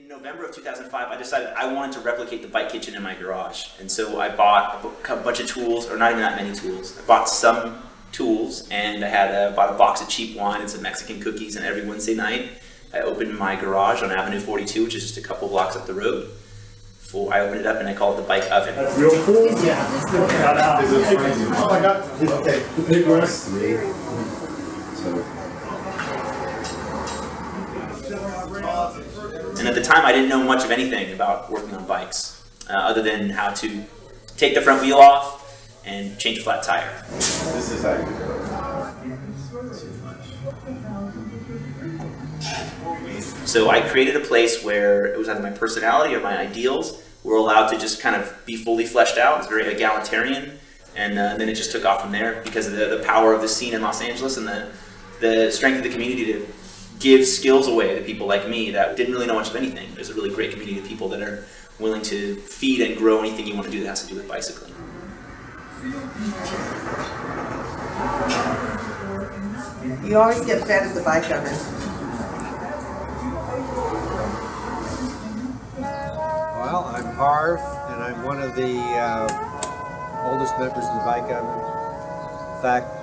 In November of 2005, I decided I wanted to replicate the bike kitchen in my garage. And so I bought a bunch of tools, or not even that many tools. I bought some tools, and I had a, bought a box of cheap wine and some Mexican cookies, and every Wednesday night, I opened my garage on Avenue 42, which is just a couple blocks up the road. For, I opened it up and I called it the bike oven. That's real cool. Yeah. Oh my god. Okay. The big rest. And at the time, I didn't know much of anything about working on bikes, uh, other than how to take the front wheel off and change a flat tire. This is how you do it. So I created a place where it was either my personality or my ideals were allowed to just kind of be fully fleshed out. It's very egalitarian. And uh, then it just took off from there because of the, the power of the scene in Los Angeles and the, the strength of the community to give skills away to people like me that didn't really know much of anything. There's a really great community of people that are willing to feed and grow anything you want to do that has to do with bicycling. You always get fed at the bike oven. Well, I'm Harv, and I'm one of the uh, oldest members of the bike oven. In fact,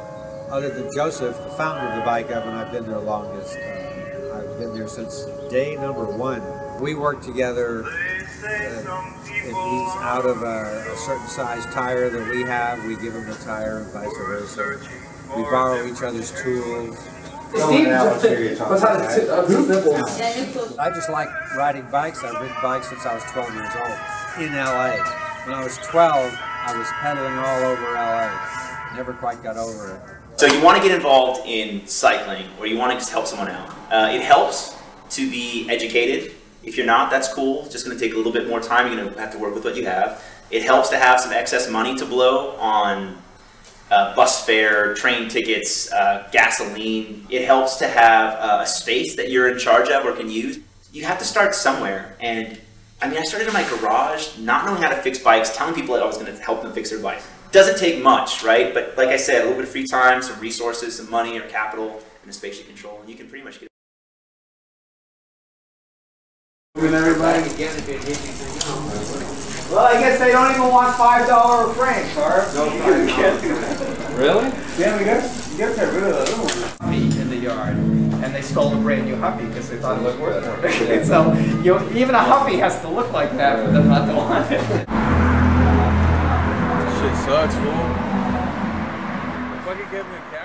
other than Joseph, the founder of the bike oven, I've been there the longest. Uh, I've been there since day number one. We work together. Uh, if he's out of a, a, certain size tire that we have, we give him the tire and vice versa. We borrow each other's tools. I just like riding bikes. I've ridden bikes since I was 12 years old in LA. When I was 12, I was pedaling all over LA. Never quite got over it. So you want to get involved in cycling, or you want to just help someone out. Uh, it helps to be educated. If you're not, that's cool. It's just going to take a little bit more time. You're going to have to work with what you have. It helps to have some excess money to blow on uh, bus fare, train tickets, uh, gasoline. It helps to have uh, a space that you're in charge of or can use. You have to start somewhere. And I mean, I started in my garage, not knowing how to fix bikes, telling people that I was going to help them fix their bikes. Doesn't take much, right? But like I said, a little bit of free time, some resources, some money or capital, and a space you control, and you can pretty much get. everybody. Well, I guess they don't even want five dollar frames, Carv. No, Really? Yeah, we got you got to get rid of the other one. In the yard, and they stole a brand new Huffy because they thought it looked worth more. so you even a Huffy has to look like that for them not to want it. Sucks, fool. If I me a camera.